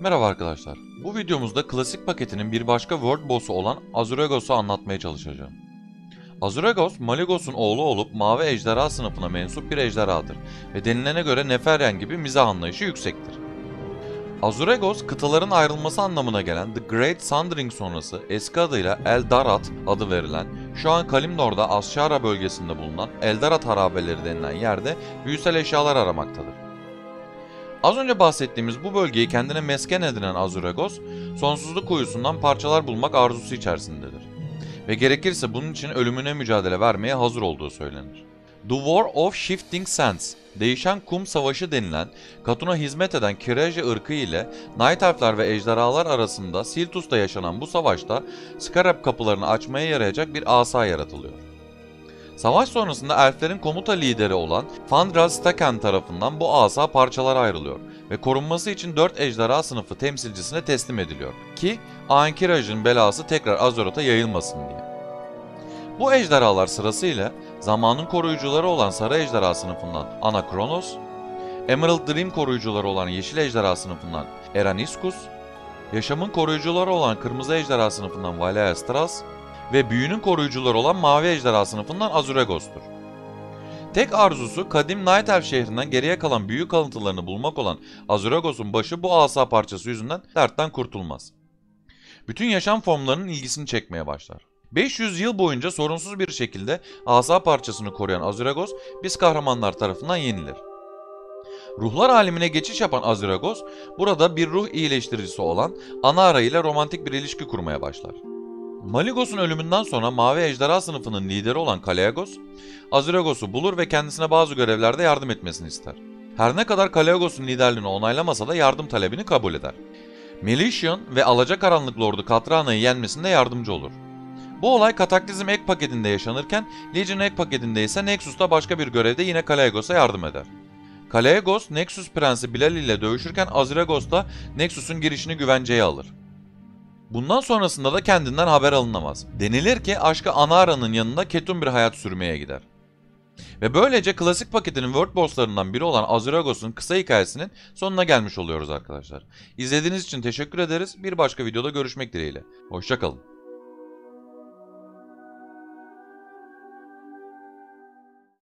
Merhaba arkadaşlar. Bu videomuzda klasik paketinin bir başka World Boss'u olan Azuragos'u anlatmaya çalışacağım. Azuragos, Maligos'un oğlu olup mavi ejderha sınıfına mensup bir ejderhadır ve denilene göre Neferyen gibi mizah anlayışı yüksektir. Azuragos, kıtaların ayrılması anlamına gelen The Great Sundering sonrası eski adıyla Eldarat adı verilen, şu an Kalimdor'da Asşara bölgesinde bulunan Eldarat harabeleri denilen yerde büyüsel eşyalar aramaktadır. Az önce bahsettiğimiz bu bölgeyi kendine mesken edinen Azuragos, sonsuzluk kuyusundan parçalar bulmak arzusu içerisindedir. Ve gerekirse bunun için ölümüne mücadele vermeye hazır olduğu söylenir. The War of Shifting Sands, değişen kum savaşı denilen, Katun'a hizmet eden Kireji ırkı ile Night Elf'ler ve ejderhalar arasında Siltus'ta yaşanan bu savaşta Scarab kapılarını açmaya yarayacak bir asa yaratılıyor. Savaş sonrasında elflerin komuta lideri olan Fandral Staken tarafından bu asa parçalara ayrılıyor ve korunması için 4 ejderha sınıfı temsilcisine teslim ediliyor ki Ankiraj'ın belası tekrar Azeroth'a yayılmasın diye. Bu ejderhalar sırasıyla zamanın koruyucuları olan Sarı Ejderha sınıfından Anakronos, Emerald Dream koruyucuları olan Yeşil Ejderha sınıfından Eraniskus, yaşamın koruyucuları olan Kırmızı Ejderha sınıfından Valea Stras ve büyünün koruyucuları olan Mavi Ejderha sınıfından Azuragos'tur. Tek arzusu kadim Night Elf şehrinden geriye kalan büyü kalıntılarını bulmak olan Azuragos'un başı bu asa parçası yüzünden dertten kurtulmaz. Bütün yaşam formlarının ilgisini çekmeye başlar. 500 yıl boyunca sorunsuz bir şekilde asa parçasını koruyan Azuragos biz kahramanlar tarafından yenilir. Ruhlar alemine geçiş yapan Azuragos burada bir ruh iyileştiricisi olan Anara ile romantik bir ilişki kurmaya başlar. Maligos'un ölümünden sonra Mavi Ejderha sınıfının lideri olan Kaleagos, Azuragos'u bulur ve kendisine bazı görevlerde yardım etmesini ister. Her ne kadar Kaleagos'un liderliğini onaylamasa da yardım talebini kabul eder. Melician ve Alacakaranlık Lordu Katrana'yı yenmesinde yardımcı olur. Bu olay Kataklizm ek paketinde yaşanırken Legion ek paketinde ise Nexus'ta başka bir görevde yine Kaleagos'a yardım eder. Kaleagos, Nexus Prensi Bilal ile dövüşürken Azuragos da Nexus'un girişini güvenceye alır. Bundan sonrasında da kendinden haber alınamaz. Denilir ki aşkı Anara'nın yanında ketum bir hayat sürmeye gider. Ve böylece klasik paketinin World Boss'larından biri olan Azuragos'un kısa hikayesinin sonuna gelmiş oluyoruz arkadaşlar. İzlediğiniz için teşekkür ederiz. Bir başka videoda görüşmek dileğiyle. Hoşçakalın.